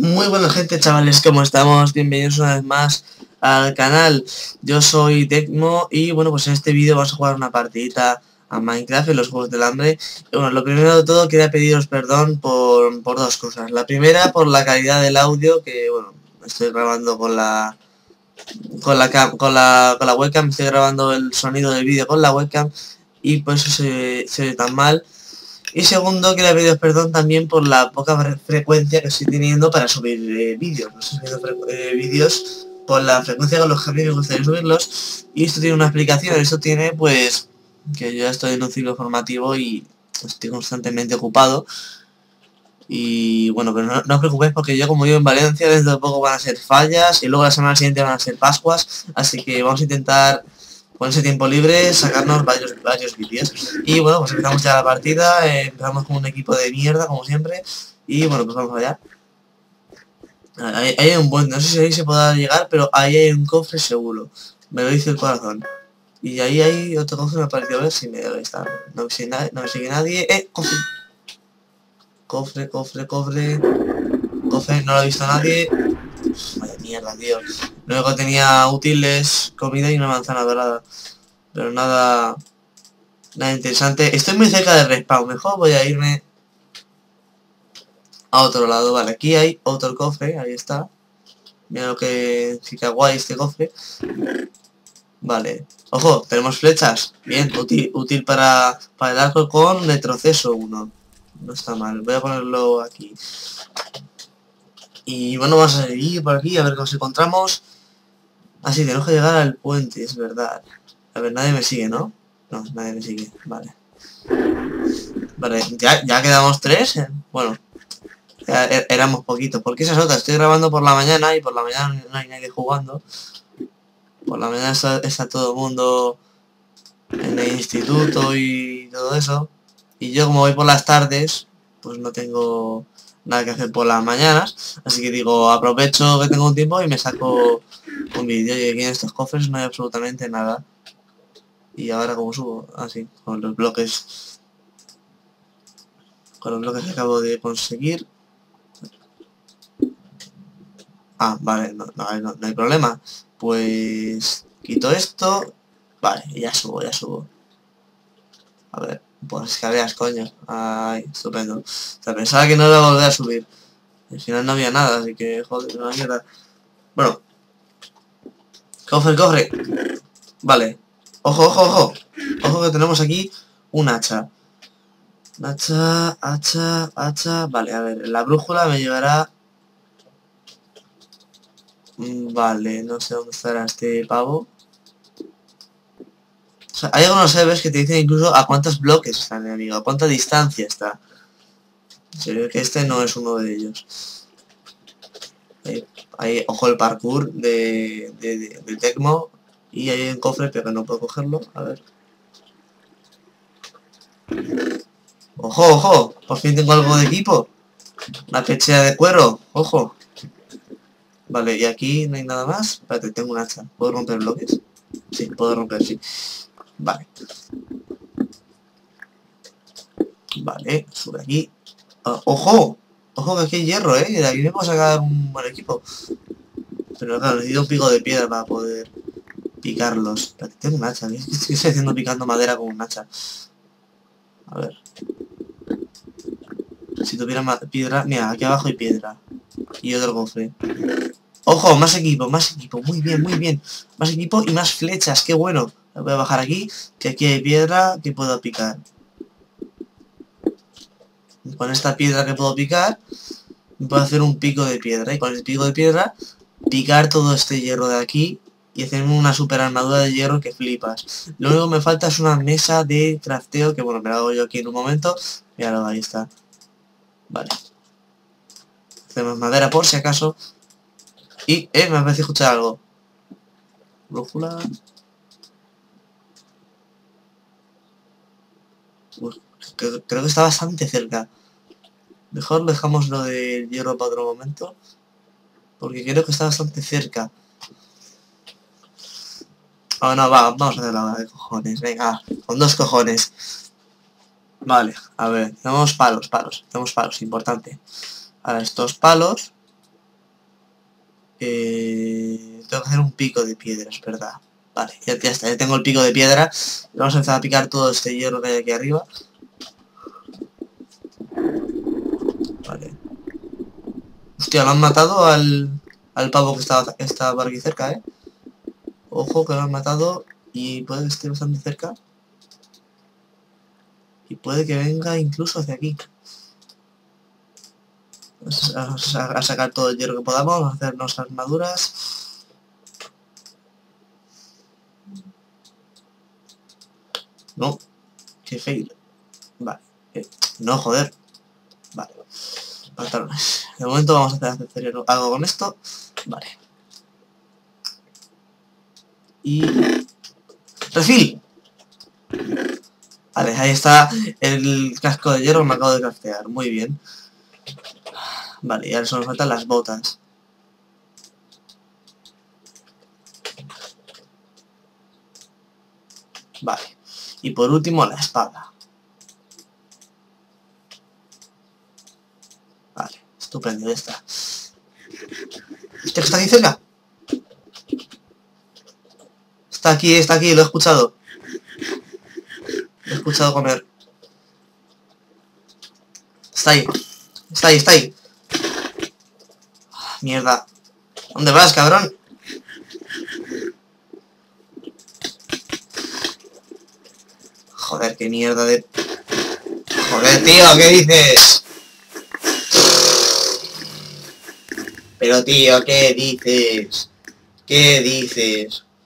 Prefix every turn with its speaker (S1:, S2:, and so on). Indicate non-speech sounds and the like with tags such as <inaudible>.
S1: Muy buena gente chavales, ¿cómo estamos? Bienvenidos una vez más al canal. Yo soy Tecmo y bueno pues en este vídeo vamos a jugar una partidita a Minecraft en los Juegos del Hambre. Y bueno, lo primero de todo quería pediros perdón por, por dos cosas. La primera por la calidad del audio, que bueno, estoy grabando con la con la, con la, con la webcam, estoy grabando el sonido del vídeo con la webcam y por eso se, se ve tan mal. Y segundo, quiero pediros perdón también por la poca frecuencia que estoy teniendo para subir eh, vídeos. No estoy subiendo eh, vídeos por la frecuencia con los que a mí me gustaría subirlos. Y esto tiene una explicación, esto tiene pues que yo ya estoy en un ciclo formativo y estoy constantemente ocupado. Y bueno, pero no, no, os preocupéis porque yo como vivo en Valencia, dentro de poco van a ser fallas y luego la semana siguiente van a ser Pascuas. Así que vamos a intentar con ese tiempo libre sacarnos varios, varios vídeos. Y bueno, pues empezamos ya la partida, eh, empezamos con un equipo de mierda, como siempre, y bueno, pues vamos allá. Ahí, hay un buen, no sé si ahí se podrá llegar, pero ahí hay un cofre seguro. Me lo dice el corazón. Y ahí hay otro cofre, me ha parecido ver si me está. No me sigue, nadie, no me sigue nadie. ¡Eh! Cofre. Cofre, cofre, cofre. Cofre, no lo ha visto nadie. Vaya mierda, tío. Luego tenía útiles, comida y una manzana dorada. Pero nada... Nada interesante. Estoy muy cerca del respawn. Mejor voy a irme a otro lado. Vale, aquí hay otro cofre. Ahí está. Mira lo que fica guay este cofre. Vale. Ojo, tenemos flechas. Bien, útil, útil para, para el arco con retroceso 1. No está mal. Voy a ponerlo aquí. Y bueno, vamos a seguir por aquí a ver qué nos encontramos. Así, ah, tenemos que llegar al puente, es verdad. A ver, nadie me sigue, ¿no? No, nadie me sigue, vale. Vale, ya, ya quedamos tres. ¿eh? Bueno, e, éramos poquitos. Porque esa es otra, estoy grabando por la mañana y por la mañana no hay nadie jugando. Por la mañana está todo el mundo en el instituto y todo eso. Y yo como voy por las tardes, pues no tengo nada que hacer por las mañanas. Así que digo, aprovecho que tengo un tiempo y me saco un vídeo. Y aquí en estos cofres no hay absolutamente nada. Y ahora como subo, así, con los bloques. Con los bloques que acabo de conseguir. Ah, vale, no, no, no hay problema. Pues quito esto. Vale, ya subo, ya subo. A ver. Pues que veas, coño. Ay, estupendo. O sea, pensaba que no iba a volver a subir. Al final no había nada, así que joder, una mierda. Bueno. Cofre, cofre. Vale. Ojo, ojo, ojo. Ojo que tenemos aquí un hacha. Hacha, hacha, hacha. Vale, a ver, la brújula me llevará... Mm, vale, no sé dónde estará este pavo hay algunos servers que te dicen incluso a cuántos bloques está mi amigo, a cuánta distancia está. Se ve que este no es uno de ellos. Hay, ojo el parkour de, de, Tecmo y hay un cofre pero no puedo cogerlo. A ver. ¡Ojo, ojo! Por fin tengo algo de equipo. Una pechera de cuero. ¡Ojo! Vale, y aquí no hay nada más. Espérate, tengo un hacha. ¿Puedo romper bloques? Sí, puedo romper, sí. Vale. Vale, sube aquí. Ah, ¡Ojo! Ojo que aquí hay hierro, ¿eh? De aquí puedo sacar un buen equipo. Pero claro, necesito un pico de piedra para poder picarlos. tengo un hacha. ¿qué <laughs> estoy haciendo picando madera con un hacha? A ver. Si tuviera piedra... Mira, aquí abajo hay piedra. Y otro cofre. ¡Ojo! Más equipo, más equipo. Muy bien, muy bien. Más equipo y más flechas. ¡Qué bueno! Voy a bajar aquí, que aquí hay piedra que puedo picar. Con esta piedra que puedo picar, puedo hacer un pico de piedra. Y con el pico de piedra, picar todo este hierro de aquí y hacerme una super armadura de hierro que flipas. Lo único que me falta es una mesa de crafteo, que bueno, me la hago yo aquí en un momento. Míralo, ahí está. Vale. Hacemos madera por si acaso. Y, eh, me parece escuchar algo. Brújula. creo, que está bastante cerca. Mejor dejamos lo del hierro para otro momento. Porque creo que está bastante cerca. Ah, no, va, vamos a hacer la de cojones. Venga, con dos cojones. Vale, a ver, tenemos palos, palos. Tenemos palos, importante. Ahora estos palos Eh, tengo que hacer un pico de piedra, es verdad. Vale, ya, ya está, ya tengo el pico de piedra. Vamos a empezar a picar todo este hierro que hay aquí arriba. Hostia, lo han matado al, al pavo que estaba, estaba por aquí cerca, ¿eh? Ojo que lo han matado y puede que esté bastante cerca. Y puede que venga incluso hacia aquí. Vamos a, sacar todo el hierro que podamos, a hacernos armaduras. No, que fail. Vale. Eh, no, joder. De momento vamos a hacer algo con esto. Vale. Y... ¡Refil! Vale, ahí está el casco de hierro me acabo de craftear. Muy bien. Vale, y ahora solo faltan las botas. Vale. Y por último la espada. Vale, estupendo, ya está. ¿Este que está aquí cerca? Está aquí, está aquí, lo he escuchado. Lo he escuchado comer. Está ahí. Está ahí, está ahí. Mierda. ¿Dónde vas, cabrón? Joder, qué mierda de... Joder, tío, ¿qué dices? Pero, tío, ¿qué dices? ¿Qué dices?